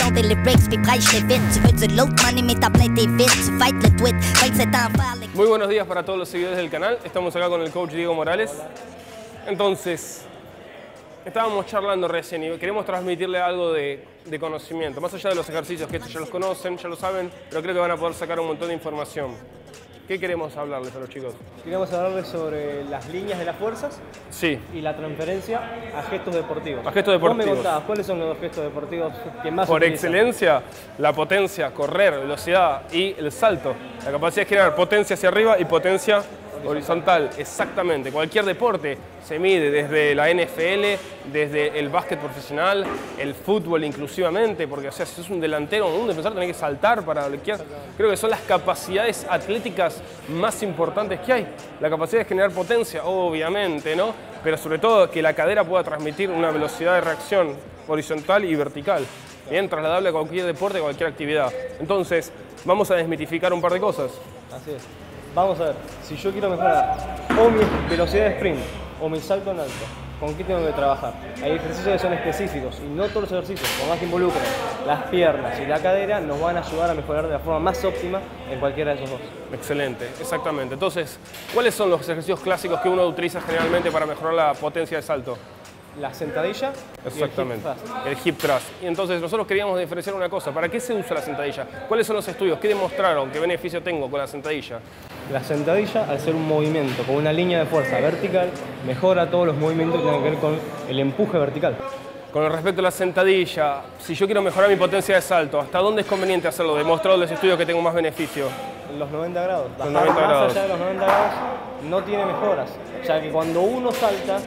dans des lyrics, puis prêche les vite. Tu veux du loot money, mais ta plainte est vite. Tu fight le tweet, 27 ans faire les Muy buenos días para todos los seguidores del canal. Estamos acá con el coach Diego Morales. Entonces, estábamos charlando recién y queremos transmitirle algo de, de conocimiento. Más allá de los ejercicios, que estos ya los conocen, ya lo saben, pero creo que van a poder sacar un montón de información. ¿Qué queremos hablarles a los chicos? Queríamos hablarles sobre las líneas de las fuerzas Sí, y la transferencia a gestos deportivos. A gestos me contabas, ¿cuáles son los dos gestos deportivos que más por utilizan? excelencia, la potencia, correr, velocidad y el salto. La capacidad de generar potencia hacia arriba y potencia horizontal. Exactamente. Cualquier deporte se mide desde la NFL, desde el básquet profesional, el fútbol inclusivamente, porque o sea, si sos un delantero o un defensor tenés que saltar para bloquear. Creo que son las capacidades atléticas más importantes que hay. La capacidad de generar potencia, obviamente, ¿no? Pero sobre todo que la cadera pueda transmitir una velocidad de reacción horizontal y vertical. Bien, trasladable a cualquier deporte, a cualquier actividad. Entonces, vamos a desmitificar un par de cosas. Así es. Vamos a ver, si yo quiero mejorar o mi velocidad de sprint o mi salto en alto, ¿con qué tengo que trabajar? Hay ejercicios que son específicos y no todos los ejercicios, por más que involucren las piernas y la cadera, nos van a ayudar a mejorar de la forma más óptima en cualquiera de esos dos. Excelente, exactamente. Entonces, ¿cuáles son los ejercicios clásicos que uno utiliza generalmente para mejorar la potencia de salto? La sentadilla y el hip Exactamente, el hip thrust. Y entonces nosotros queríamos diferenciar una cosa. ¿Para qué se usa la sentadilla? ¿Cuáles son los estudios? ¿Qué demostraron? ¿Qué beneficio tengo con la sentadilla? La sentadilla, al ser un movimiento con una línea de fuerza vertical, mejora todos los movimientos que tienen que ver con el empuje vertical. Con respecto a la sentadilla, si yo quiero mejorar mi potencia de salto, ¿hasta dónde es conveniente hacerlo? Demostrado en los estudios que tengo más beneficio. Los 90 grados. Bajar 90 más grados. allá de los 90 grados no tiene mejoras. Ya que cuando uno salta,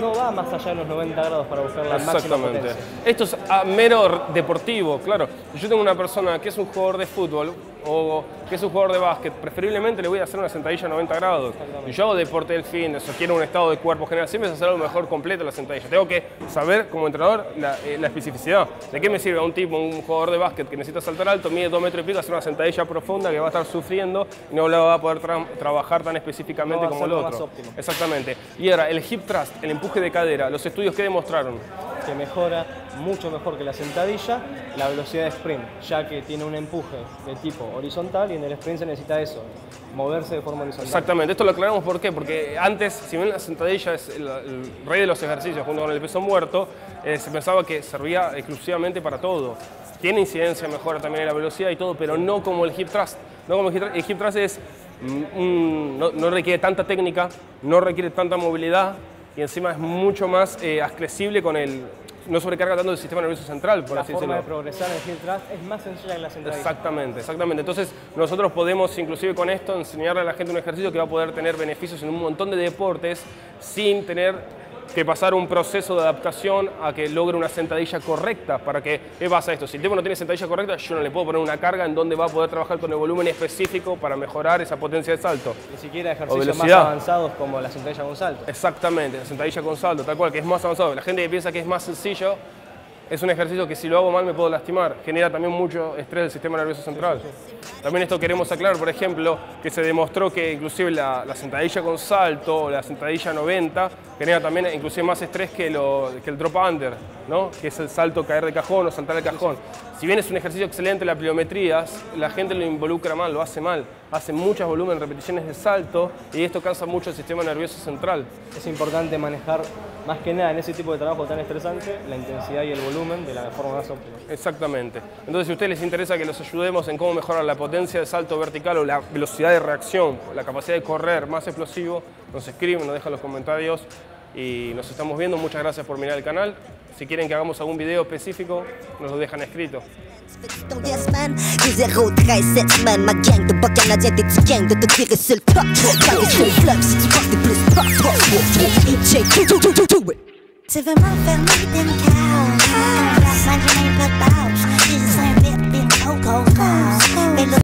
no va más allá de los 90 grados para buscar la máxima Exactamente. potencia. Esto es a mero deportivo, claro. Yo tengo una persona que es un jugador de fútbol o que es un jugador de básquet, preferiblemente le voy a hacer una sentadilla a 90 grados. Y yo hago deporte del fin, eso quiero un estado de cuerpo general, siempre es hacer algo mejor completo la sentadilla. Tengo que saber como entrenador la, eh, la especificidad. ¿De qué me sirve a un tipo, un jugador de básquet que necesita saltar alto, mide 2 metros y pico, hacer una sentadilla profunda que va a estar sufriendo y no la va a poder tra- trabajar tan específicamente No como el lo otro? Exactamente. Y ahora, el hip thrust, el empuje de cadera, los estudios que demostraron. Que mejora mucho mejor que la sentadilla la velocidad de sprint, ya que tiene un empuje de tipo horizontal y en el sprint se necesita eso, moverse de forma horizontal. Exactamente, esto lo aclaramos por qué, porque antes, si bien la sentadilla es el, rey de los ejercicios junto con el peso muerto, eh, se pensaba que servía exclusivamente para todo. Tiene incidencia, mejora también la velocidad y todo, pero no como el hip thrust. No como el hip thrust, es, mm, un- no, no requiere tanta técnica, no requiere tanta movilidad y encima es mucho más eh, accesible con el, no sobrecarga tanto el sistema nervioso central, por La así forma decirlo. de progresar en thrust es más sencilla que la sentadilla. Exactamente, exactamente. Entonces nosotros podemos inclusive con esto enseñarle a la gente un ejercicio que va a poder tener beneficios en un montón de deportes sin tener que pasar un proceso de adaptación a que logre una sentadilla correcta. ¿Para que ¿Qué pasa esto? Si el tipo no tiene sentadilla correcta, yo no le puedo poner una carga en donde va a poder trabajar con el volumen específico para mejorar esa potencia de salto. Ni siquiera ejercicios más avanzados como la sentadilla con salto. Exactamente, la sentadilla con salto, tal cual, que es más avanzado. La gente que piensa que es más sencillo, es un ejercicio que si lo hago mal me puedo lastimar. Genera también mucho estrés del sistema nervioso central. También esto queremos aclarar, por ejemplo, que se demostró que inclusive la, la sentadilla con salto la sentadilla 90 genera también inclusive más estrés que, lo- que el drop under, ¿no? que es el salto caer de cajón o saltar de cajón. Si bien es un ejercicio excelente la pliometría, la gente lo involucra mal, lo hace mal. Hace muchas volumen, repeticiones de salto y esto cansa mucho el sistema nervioso central. Es importante manejar más que nada en ese tipo de trabajo tan estresante la intensidad y el volumen de la forma más óptima. Exactamente. Entonces, si a ustedes les interesa que los ayudemos en cómo mejorar la potencia de salto vertical o la velocidad de reacción, la capacidad de correr más explosivo, nos escriben, nos dejan los comentarios y nos estamos viendo. Muchas gracias por mirar el canal. Si quieren que hagamos algún video específico, nos lo dejan escrito.